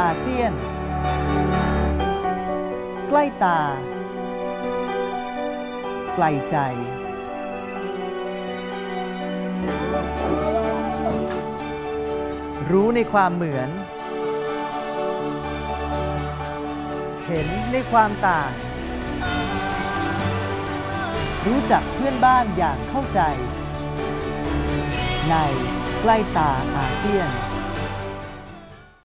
อาเซียน ใกล้ตา ไกลใจ รู้ในความเหมือน เห็นในความต่าง รู้จักเพื่อนบ้านอย่างเข้าใจ ในใกล้ตาอาเซียน